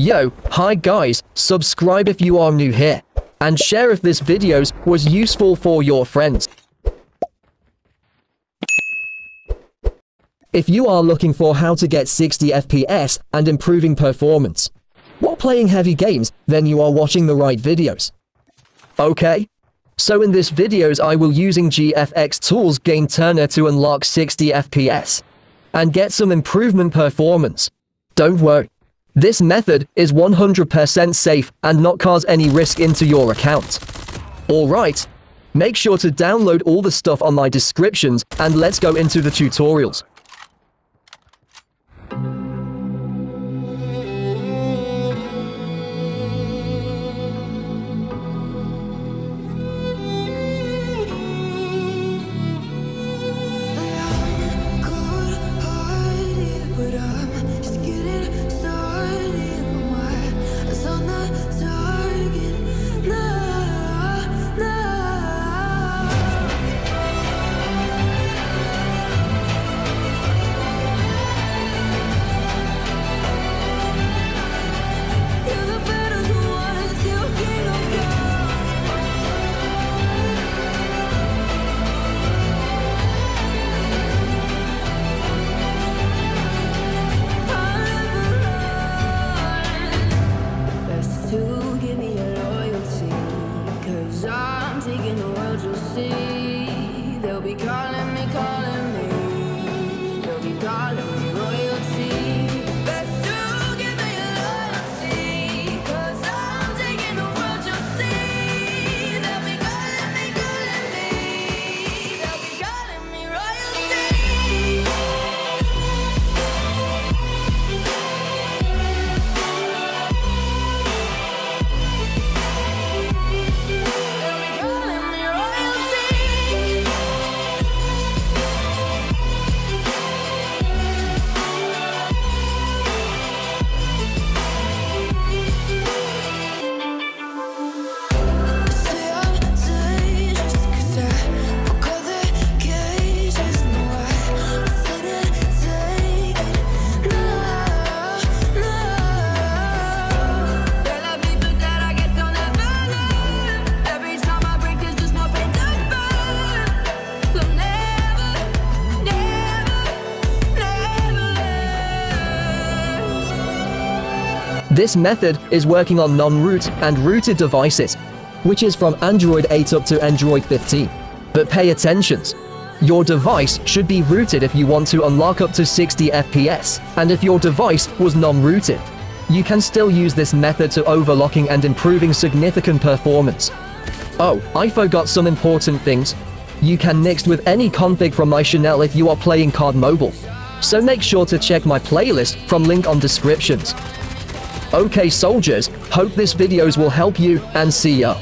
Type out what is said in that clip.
Yo, hi guys, subscribe if you are new here, and share if this videos was useful for your friends. If you are looking for how to get 60 FPS and improving performance while playing heavy games, then you are watching the right videos. Okay? So in this videos I will using GFX Tools Game Tuner to unlock 60 FPS and get some improvement performance. Don't worry. This method is 100% safe and not cause any risk into your account. Alright, make sure to download all the stuff on my descriptions and let's go into the tutorials. This method is working on non-root and rooted devices, which is from Android 8 up to Android 15. But pay attention. Your device should be rooted if you want to unlock up to 60 FPS, and if your device was non-rooted, you can still use this method to overlocking and improving significant performance. Oh, I forgot some important things. You can next with any config from my channel if you are playing COD Mobile. So make sure to check my playlist from link on descriptions. Okay soldiers, hope this videos will help you and see ya.